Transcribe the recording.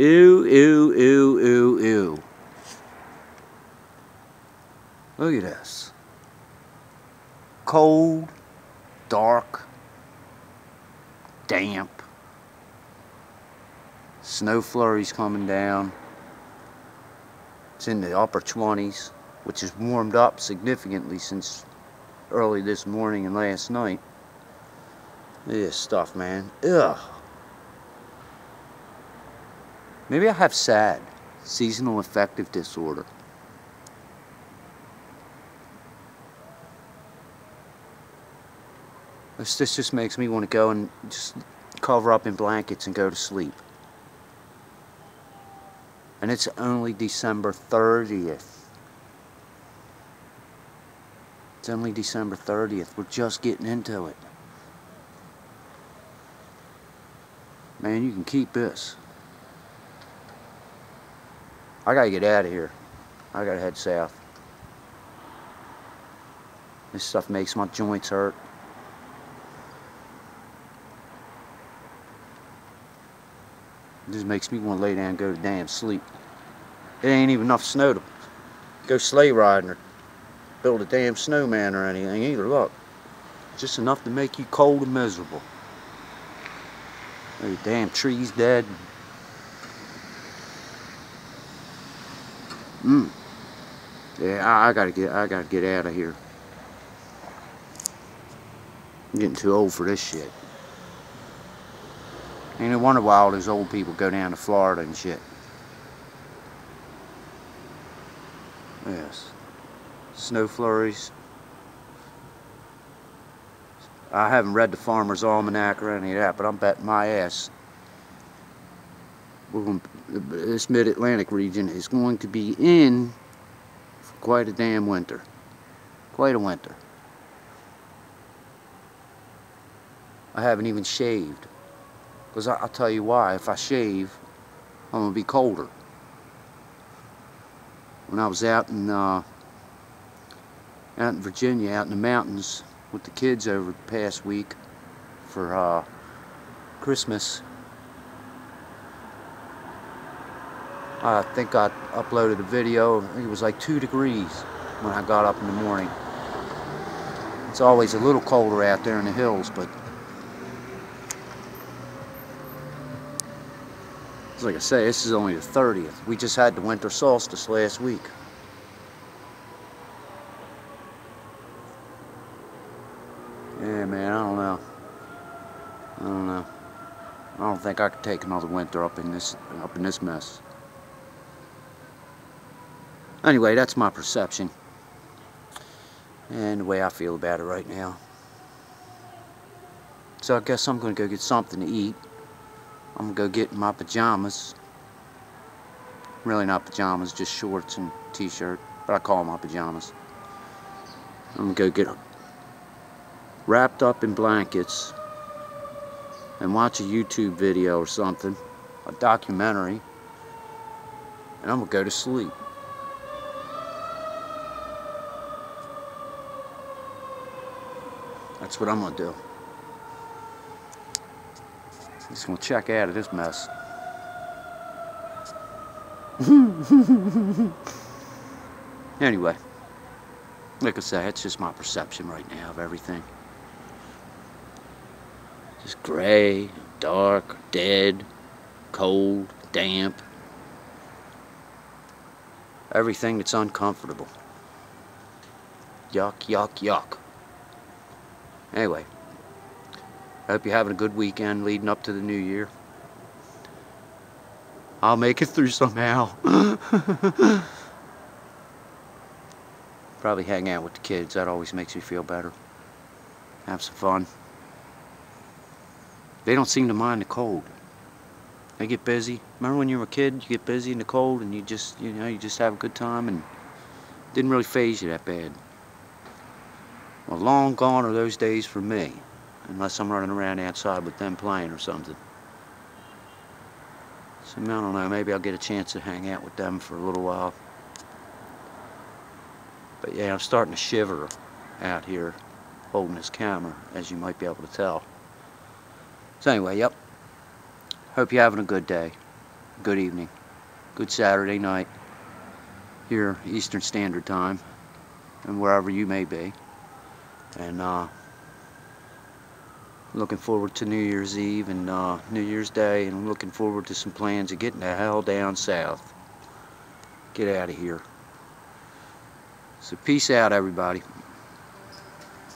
Ew, ew, ew, ew, ew. Look at this. Cold, dark, damp. Snow flurries coming down. It's in the upper 20s, which has warmed up significantly since early this morning and last night. This stuff, man. Ugh. Maybe I have SAD, seasonal affective disorder. This, this just makes me want to go and just cover up in blankets and go to sleep. And it's only December 30th. It's only December 30th. We're just getting into it. Man, you can keep this. I gotta get out of here. I gotta head south. This stuff makes my joints hurt. It just makes me want to lay down and go to damn sleep. It ain't even enough snow to go sleigh riding or build a damn snowman or anything either. Look, just enough to make you cold and miserable. The damn trees dead. Mm. Yeah, I, I, gotta get I gotta get out of here. I'm getting too old for this shit. Ain't no wonder why all these old people go down to Florida and shit. Yes. Snow flurries. I haven't read the Farmer's Almanac or any of that, but I'm betting my ass this mid-Atlantic region is going to be in for quite a damn winter. Quite a winter. I haven't even shaved. Because I'll tell you why, if I shave, I'm going to be colder. When I was out in, uh, out in Virginia, out in the mountains with the kids over the past week for uh, Christmas, I think I uploaded a video, it was like 2 degrees when I got up in the morning. It's always a little colder out there in the hills, but like I say, this is only the 30th. We just had the winter solstice last week. Yeah, man, I don't know. I don't know. I don't think I could take another winter up in this up in this mess. Anyway, that's my perception. And the way I feel about it right now. So I guess I'm going to go get something to eat. I'm going to go get my pajamas. Really not pajamas, just shorts and t-shirt. But I call them my pajamas. I'm going to go get wrapped up in blankets and watch a YouTube video or something. A documentary. And I'm going to go to sleep. That's what I'm to do. Just to check out of this mess. anyway, like I say, it's just my perception right now of everything. Just gray, dark, dead, cold, damp. Everything that's uncomfortable. Yuck, yuck, yuck. Anyway, I hope you're having a good weekend leading up to the new year. I'll make it through somehow. Probably hang out with the kids. That always makes me feel better. Have some fun. They don't seem to mind the cold. They get busy. Remember when you were a kid, you get busy in the cold and you just, you know, you just have a good time and didn't really faze you that bad. Well, long gone are those days for me, unless I'm running around outside with them playing or something. So, I don't know, maybe I'll get a chance to hang out with them for a little while. But yeah, I'm starting to shiver out here holding this camera, as you might be able to tell. So anyway, yep. Hope you're having a good day. good evening. Good Saturday night here Eastern Standard Time and wherever you may be. And uh, looking forward to New Year's Eve and uh, New Year's Day and looking forward to some plans of getting the hell down south. Get out of here. So peace out everybody.